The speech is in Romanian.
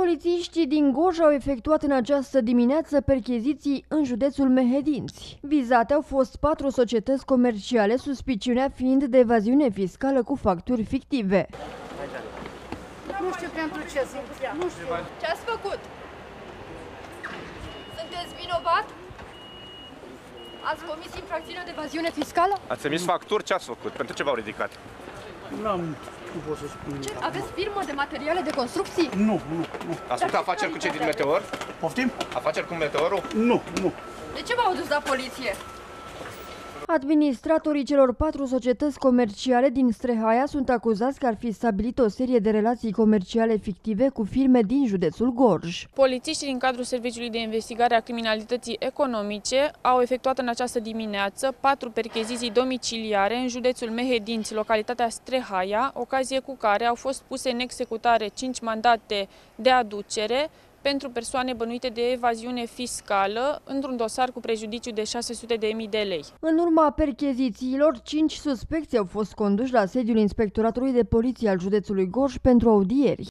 Polițiștii din Gorj au efectuat în această dimineață percheziții în județul Mehedinți. Vizate au fost patru societăți comerciale, suspiciunea fiind de evaziune fiscală cu facturi fictive. Nu știu pentru ce sunt. Nu știu. Ce ați făcut? Sunteți vinovat? Ați comis infracțiunea de evaziune fiscală? Ați emis facturi? Ce ați făcut? Pentru ce v-au ridicat? N-am, nu pot să spun Ce? nimic. Aveți firmă de materiale de construcții? Nu, nu, nu. Ați făcut afaceri cu cei din Meteor? Poftim? Afaceri cu Meteorul? Nu, nu. De ce v-au dus la poliție? Administratorii celor patru societăți comerciale din Strehaia sunt acuzați că ar fi stabilit o serie de relații comerciale fictive cu firme din județul Gorj. Polițiștii din cadrul Serviciului de Investigare a Criminalității Economice au efectuat în această dimineață patru percheziții domiciliare în județul Mehedinți, localitatea Strehaia, ocazie cu care au fost puse în executare cinci mandate de aducere pentru persoane bănuite de evaziune fiscală într-un dosar cu prejudiciu de 600.000 de lei. În urma perchezițiilor, cinci suspecți au fost conduși la sediul Inspectoratului de Poliție al județului Gorj pentru audieri.